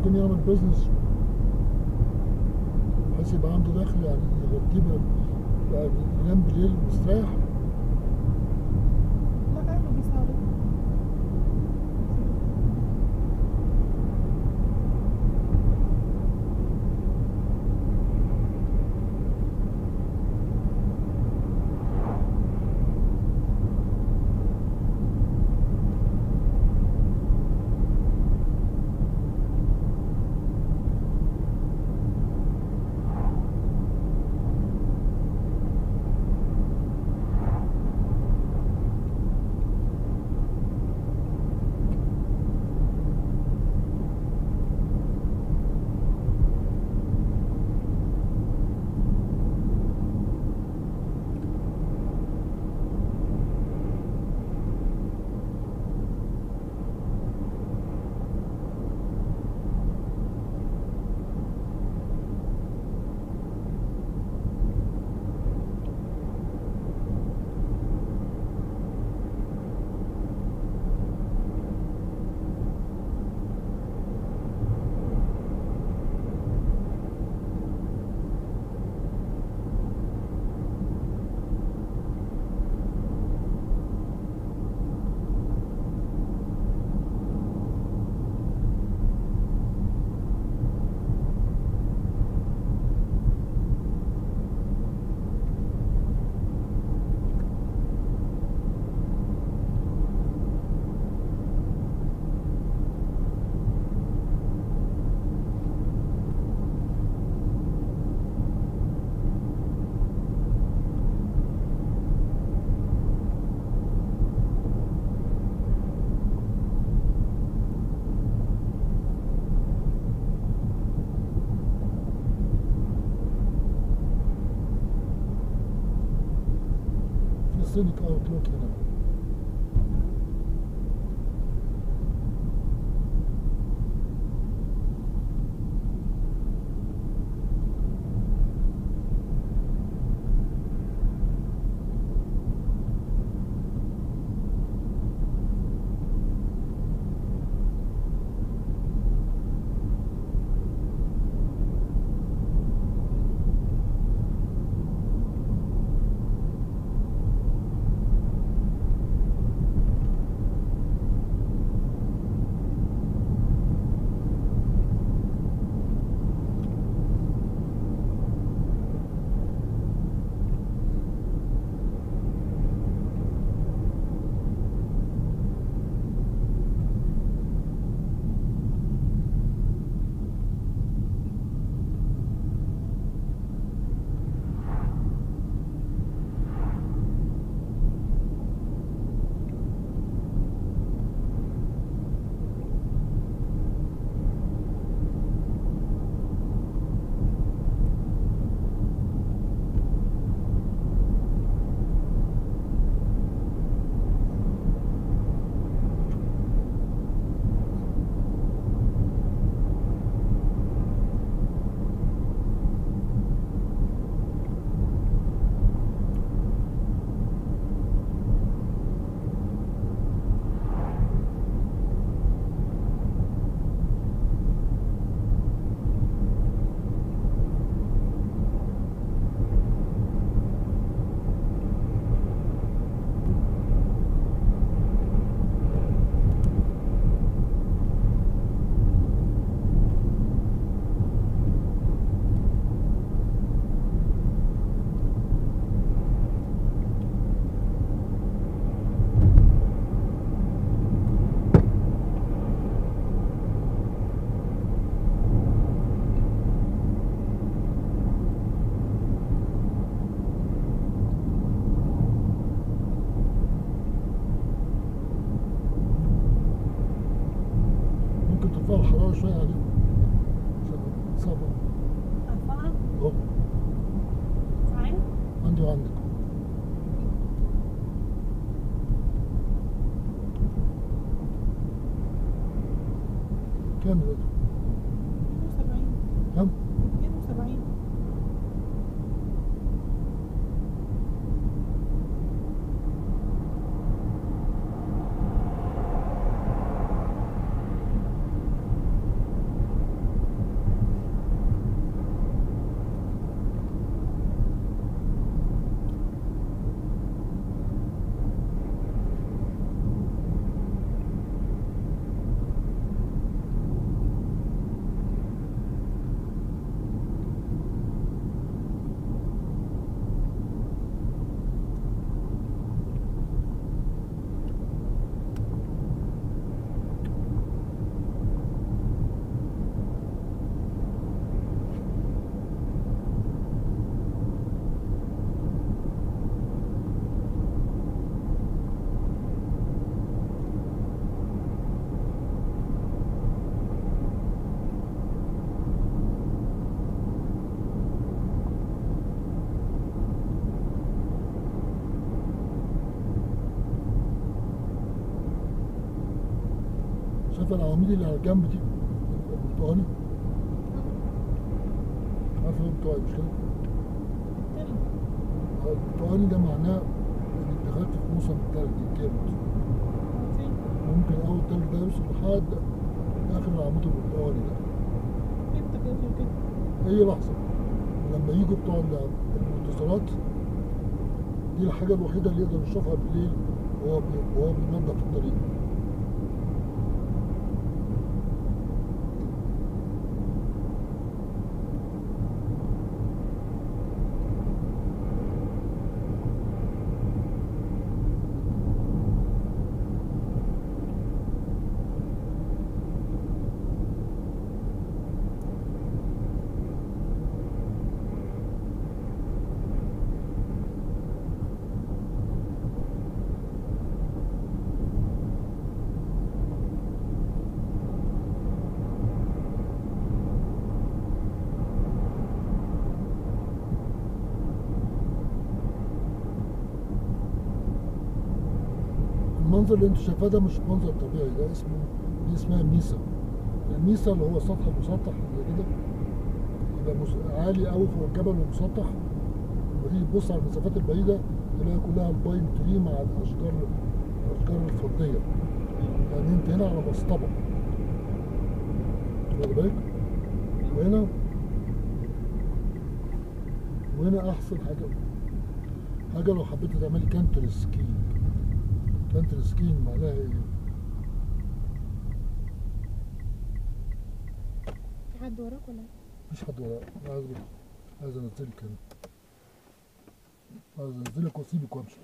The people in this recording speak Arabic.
ممكن يعمل بيزنس بحيث يبقى عنده دخل يعني يغطيه يعني ينام بالليل مستريح. في سينيك اوتلوك هنا ممكن Charlie. Ça va. Ça va. Ça va? Bon. Nein? Hand to hand. عارفه العواميد اللي على الجنب دي. البرتقاني عارفه البرتقاني مش كده؟ البرتقاني ده معناه انك دخلت في موسم التلج الجامد ممكن أول التلج ده يوصل لحد آخر العمود البرتقاني ده. أي لحظة. لما يجوا بتوع ال- المتصلات دي الحاجة الوحيدة اللي يقدر يشوفها بالليل وهو وهو بينظف الطريق. المنظر اللي انت شايفاه ده مش منظر طبيعي ده اسمه دي اسمها ميسا. الميسا اللي هو السطح المسطح زي كده يبقى عالي قوي فوق الجبل ومسطح. وتيجي تبص على المسافات البعيدة تلاقي كلها الباين تري مع الأشجار الأشجار الفضية. يعني انت هنا على مصطبه واخد بالك؟ وهنا وهنا أحسن حاجة. حاجة لو حبيت تعملي counter steering counter steering معناها إيه؟ في حد وراك ولا؟ مفيش حد أنا عايز عايز انزلك هنا عايز انزلك واسيبك وامشي.